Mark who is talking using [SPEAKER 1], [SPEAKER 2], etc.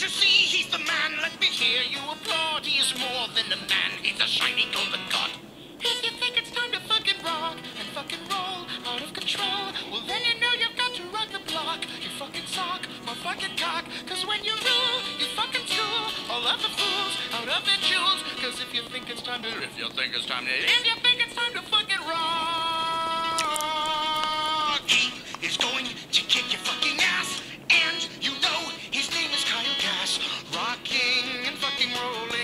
[SPEAKER 1] you see? He's the man. Let me hear you applaud. He is more than a man. He's a shiny golden god. If you think it's time to fucking rock and fucking roll out of control, well then you know you've got to rock the block. You fucking sock or fucking cock. Cause when you rule, you fucking school all of the fools out of their jewels. Cause if you think it's time to, if you think it's time to, if you think it's time to fucking rock roll.